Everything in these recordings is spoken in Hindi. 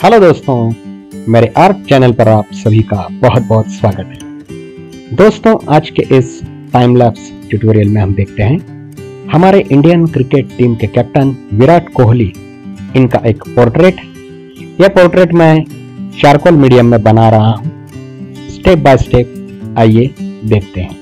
हेलो दोस्तों, मेरे आर्ट चैनल पर आप सभी का बहुत बहुत स्वागत है। दोस्तों, आज के इस टाइम लैप्स ट्यूटोरियल में हम देखते हैं, हमारे इंडियन क्रिकेट टीम के कैप्टन विराट कोहली, इनका एक पोर्ट्रेट। यह पोर्ट्रेट मैं चारकोल मीडियम में बना रहा हूँ। स्टेप बाय स्टेप आइए देखते हैं।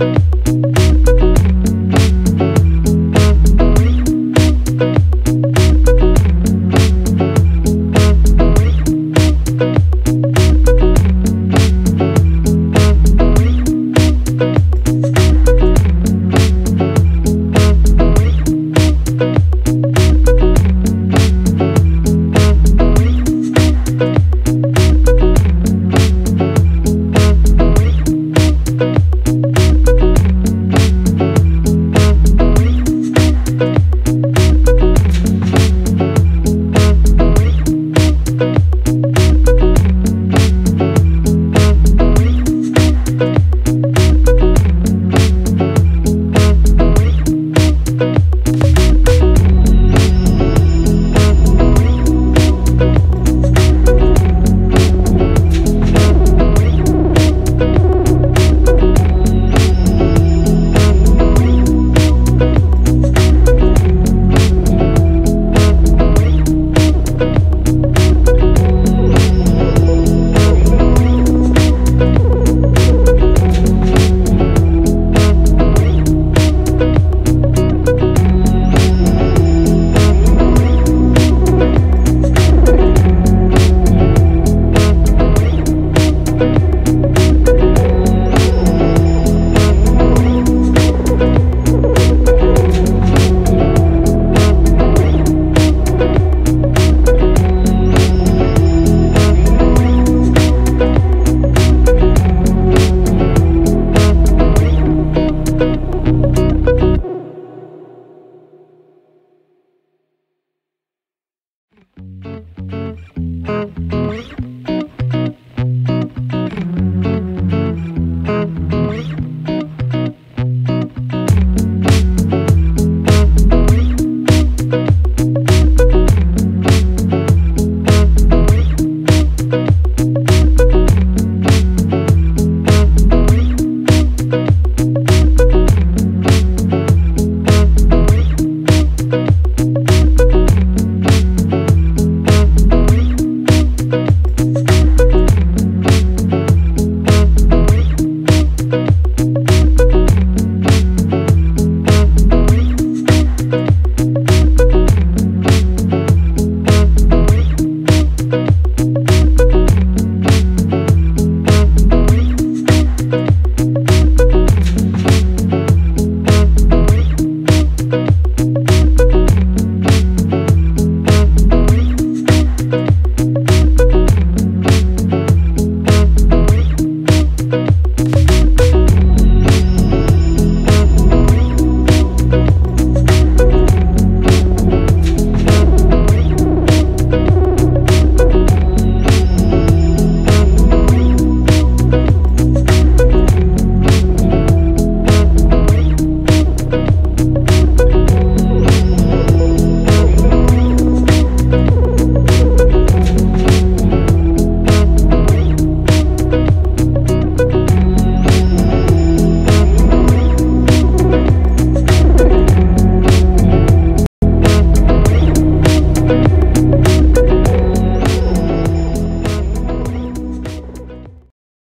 you